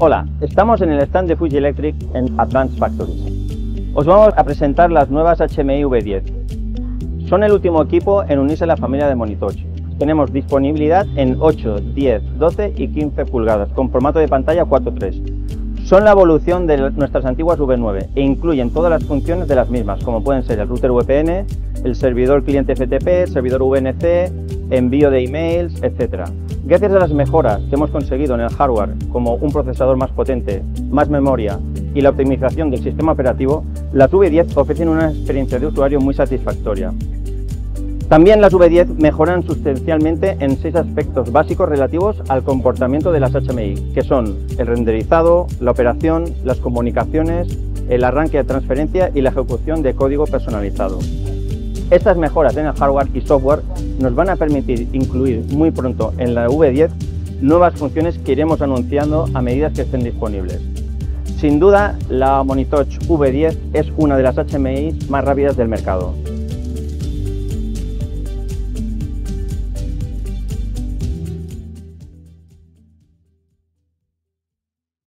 Hola, estamos en el stand de Fuji Electric en Advanced Factories. Os vamos a presentar las nuevas HMI V10. Son el último equipo en unirse a la familia de Monitouch. Tenemos disponibilidad en 8, 10, 12 y 15 pulgadas con formato de pantalla 4.3. Son la evolución de nuestras antiguas V9 e incluyen todas las funciones de las mismas, como pueden ser el router VPN, el servidor cliente FTP, servidor VNC, envío de emails, etc. Gracias a las mejoras que hemos conseguido en el hardware, como un procesador más potente, más memoria y la optimización del sistema operativo, las V10 ofrecen una experiencia de usuario muy satisfactoria. También las V10 mejoran sustancialmente en seis aspectos básicos relativos al comportamiento de las HMI, que son el renderizado, la operación, las comunicaciones, el arranque de transferencia y la ejecución de código personalizado. Estas mejoras en el hardware y software nos van a permitir incluir muy pronto en la V10 nuevas funciones que iremos anunciando a medida que estén disponibles. Sin duda, la Monitouch V10 es una de las HMI más rápidas del mercado.